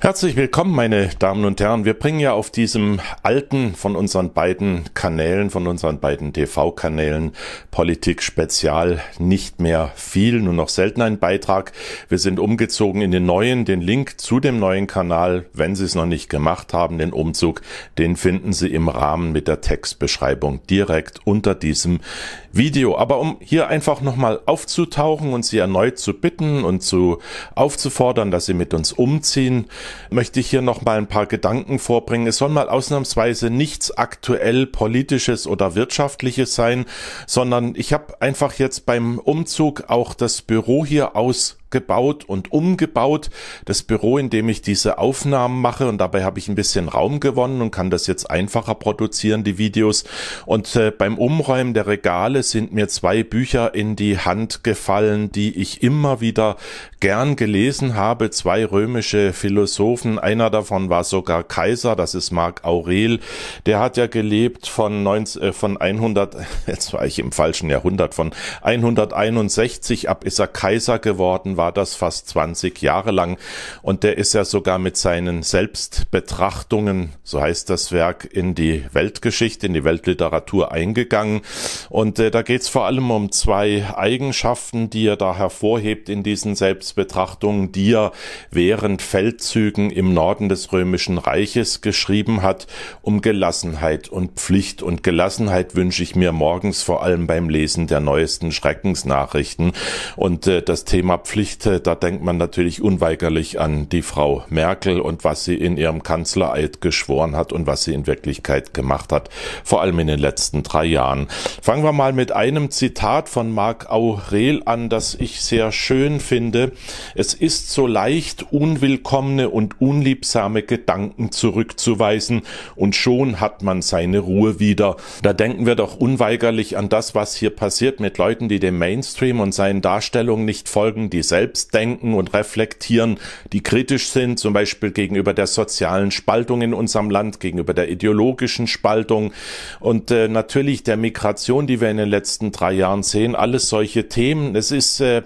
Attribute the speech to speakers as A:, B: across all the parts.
A: Herzlich willkommen, meine Damen und Herren. Wir bringen ja auf diesem alten von unseren beiden Kanälen, von unseren beiden TV-Kanälen Politik Spezial nicht mehr viel, nur noch selten einen Beitrag. Wir sind umgezogen in den neuen. Den Link zu dem neuen Kanal, wenn Sie es noch nicht gemacht haben, den Umzug, den finden Sie im Rahmen mit der Textbeschreibung direkt unter diesem Video. Aber um hier einfach nochmal aufzutauchen und Sie erneut zu bitten und zu aufzufordern, dass Sie mit uns umziehen, möchte ich hier noch mal ein paar Gedanken vorbringen. Es soll mal ausnahmsweise nichts aktuell politisches oder wirtschaftliches sein, sondern ich habe einfach jetzt beim Umzug auch das Büro hier aus gebaut und umgebaut. Das Büro, in dem ich diese Aufnahmen mache und dabei habe ich ein bisschen Raum gewonnen und kann das jetzt einfacher produzieren, die Videos. Und äh, beim Umräumen der Regale sind mir zwei Bücher in die Hand gefallen, die ich immer wieder gern gelesen habe. Zwei römische Philosophen. Einer davon war sogar Kaiser, das ist Marc Aurel. Der hat ja gelebt von, 19, äh, von 100, jetzt war ich im falschen Jahrhundert, von 161 ab ist er Kaiser geworden war das fast 20 Jahre lang. Und der ist ja sogar mit seinen Selbstbetrachtungen, so heißt das Werk, in die Weltgeschichte, in die Weltliteratur eingegangen. Und äh, da geht es vor allem um zwei Eigenschaften, die er da hervorhebt in diesen Selbstbetrachtungen, die er während Feldzügen im Norden des Römischen Reiches geschrieben hat, um Gelassenheit und Pflicht. Und Gelassenheit wünsche ich mir morgens vor allem beim Lesen der neuesten Schreckensnachrichten. Und äh, das Thema Pflicht Geschichte, da denkt man natürlich unweigerlich an die Frau Merkel und was sie in ihrem Kanzlereid geschworen hat und was sie in Wirklichkeit gemacht hat, vor allem in den letzten drei Jahren. Fangen wir mal mit einem Zitat von Marc Aurel an, das ich sehr schön finde. Es ist so leicht, unwillkommene und unliebsame Gedanken zurückzuweisen und schon hat man seine Ruhe wieder. Da denken wir doch unweigerlich an das, was hier passiert mit Leuten, die dem Mainstream und seinen Darstellungen nicht folgen, die denken und reflektieren, die kritisch sind, zum Beispiel gegenüber der sozialen Spaltung in unserem Land, gegenüber der ideologischen Spaltung und äh, natürlich der Migration, die wir in den letzten drei Jahren sehen. Alles solche Themen. Es ist äh,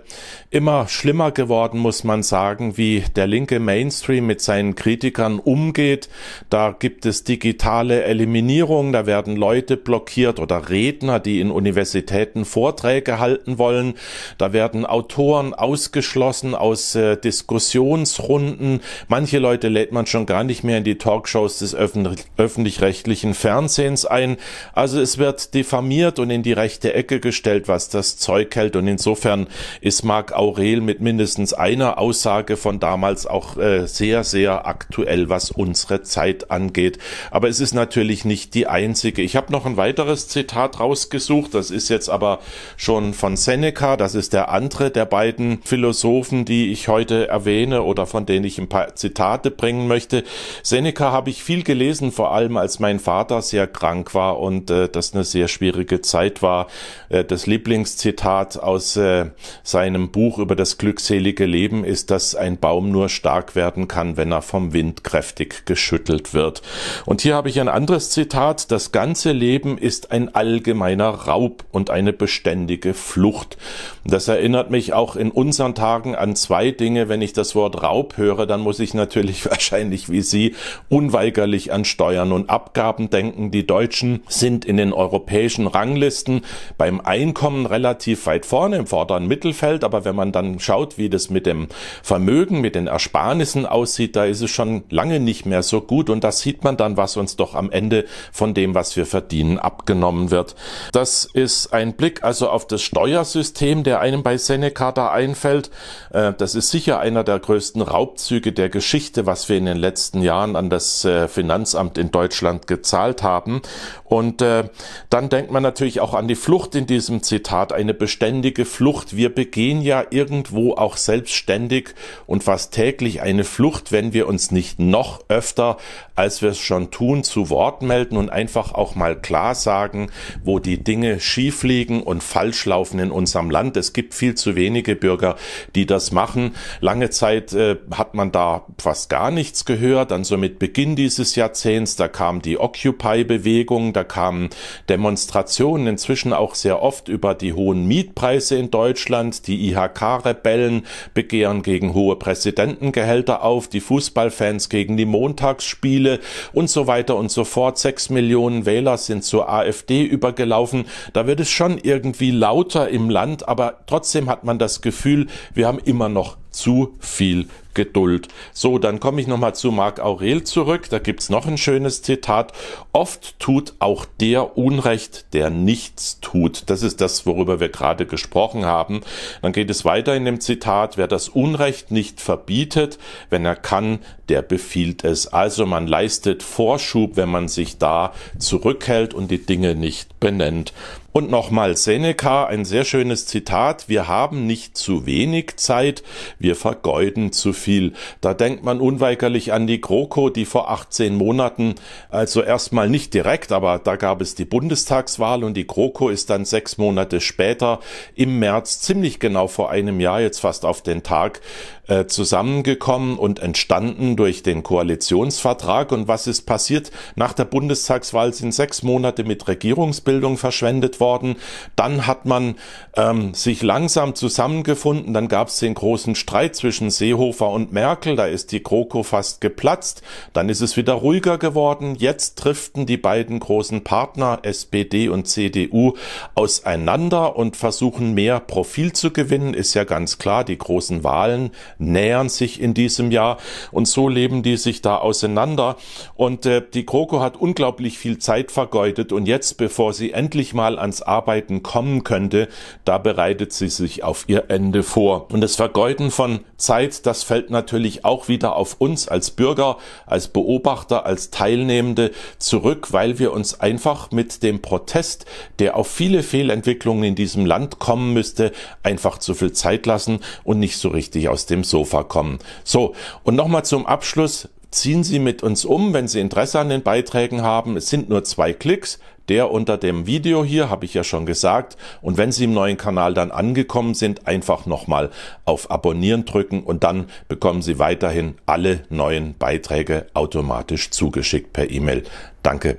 A: immer schlimmer geworden, muss man sagen, wie der linke Mainstream mit seinen Kritikern umgeht. Da gibt es digitale Eliminierung, da werden Leute blockiert oder Redner, die in Universitäten Vorträge halten wollen. Da werden Autoren ausgeschlossen ausgeschlossen aus äh, Diskussionsrunden. Manche Leute lädt man schon gar nicht mehr in die Talkshows des öffentlich-rechtlichen Fernsehens ein. Also es wird diffamiert und in die rechte Ecke gestellt, was das Zeug hält. Und insofern ist Marc Aurel mit mindestens einer Aussage von damals auch äh, sehr, sehr aktuell, was unsere Zeit angeht. Aber es ist natürlich nicht die einzige. Ich habe noch ein weiteres Zitat rausgesucht. Das ist jetzt aber schon von Seneca. Das ist der andere der beiden Philosophen Philosophen, die ich heute erwähne oder von denen ich ein paar Zitate bringen möchte. Seneca habe ich viel gelesen, vor allem als mein Vater sehr krank war und äh, das eine sehr schwierige Zeit war. Äh, das Lieblingszitat aus äh, seinem Buch über das glückselige Leben ist, dass ein Baum nur stark werden kann, wenn er vom Wind kräftig geschüttelt wird. Und hier habe ich ein anderes Zitat. Das ganze Leben ist ein allgemeiner Raub und eine beständige Flucht. Das erinnert mich auch in unseren Tagen an zwei Dinge. Wenn ich das Wort Raub höre, dann muss ich natürlich wahrscheinlich wie Sie unweigerlich an Steuern und Abgaben denken. Die Deutschen sind in den europäischen Ranglisten beim Einkommen relativ weit vorne im vorderen Mittelfeld. Aber wenn man dann schaut, wie das mit dem Vermögen, mit den Ersparnissen aussieht, da ist es schon lange nicht mehr so gut. Und das sieht man dann, was uns doch am Ende von dem, was wir verdienen, abgenommen wird. Das ist ein Blick also auf das Steuersystem, der einem bei Seneca da einfällt. Äh, das ist sicher einer der größten Raubzüge der Geschichte, was wir in den letzten Jahren an das äh, Finanzamt in Deutschland gezahlt haben. Und äh, dann denkt man natürlich auch an die Flucht in diesem Zitat, eine beständige Flucht. Wir begehen ja irgendwo auch selbstständig und fast täglich eine Flucht, wenn wir uns nicht noch öfter, als wir es schon tun, zu Wort melden und einfach auch mal klar sagen, wo die Dinge schief liegen und falsch laufen in unserem Land. Es gibt viel zu wenige Bürger, die das machen. Lange Zeit äh, hat man da fast gar nichts gehört. Dann so mit Beginn dieses Jahrzehnts, da kam die Occupy-Bewegung, da kamen Demonstrationen inzwischen auch sehr oft über die hohen Mietpreise in Deutschland. Die IHK-Rebellen begehren gegen hohe Präsidentengehälter auf, die Fußballfans gegen die Montagsspiele und so weiter und so fort. Sechs Millionen Wähler sind zur AfD übergelaufen. Da wird es schon irgendwie lauter im Land, aber trotzdem hat man das Gefühl, wir haben immer noch zu viel Geduld. So, dann komme ich nochmal zu Marc Aurel zurück. Da gibt's noch ein schönes Zitat. Oft tut auch der Unrecht, der nichts tut. Das ist das, worüber wir gerade gesprochen haben. Dann geht es weiter in dem Zitat. Wer das Unrecht nicht verbietet, wenn er kann, der befiehlt es. Also man leistet Vorschub, wenn man sich da zurückhält und die Dinge nicht benennt. Und nochmal Seneca, ein sehr schönes Zitat. Wir haben nicht zu wenig Zeit, wir vergeuden zu viel. Da denkt man unweigerlich an die GroKo, die vor 18 Monaten, also erstmal nicht direkt, aber da gab es die Bundestagswahl und die GroKo ist dann sechs Monate später im März, ziemlich genau vor einem Jahr, jetzt fast auf den Tag, äh, zusammengekommen und entstanden durch den Koalitionsvertrag. Und was ist passiert? Nach der Bundestagswahl sind sechs Monate mit Regierungsbildung verschwendet worden. Dann hat man ähm, sich langsam zusammengefunden. Dann gab es den großen Streit zwischen Seehofer und Merkel. Da ist die GroKo fast geplatzt. Dann ist es wieder ruhiger geworden. Jetzt driften die beiden großen Partner SPD und CDU auseinander und versuchen mehr Profil zu gewinnen. Ist ja ganz klar, die großen Wahlen nähern sich in diesem Jahr und so leben die sich da auseinander. Und äh, die GroKo hat unglaublich viel Zeit vergeudet und jetzt, bevor sie endlich mal ans Arbeiten kommen könnte, da bereitet sie sich auf ihr Ende vor. Und das Vergeuden von Zeit, das fällt natürlich auch wieder auf uns als Bürger, als Beobachter, als Teilnehmende zurück, weil wir uns einfach mit dem Protest, der auf viele Fehlentwicklungen in diesem Land kommen müsste, einfach zu viel Zeit lassen und nicht so richtig aus dem Sofa kommen. So, und nochmal zum Abschluss. Ziehen Sie mit uns um, wenn Sie Interesse an den Beiträgen haben. Es sind nur zwei Klicks. Der unter dem Video hier, habe ich ja schon gesagt. Und wenn Sie im neuen Kanal dann angekommen sind, einfach nochmal auf Abonnieren drücken und dann bekommen Sie weiterhin alle neuen Beiträge automatisch zugeschickt per E-Mail. Danke.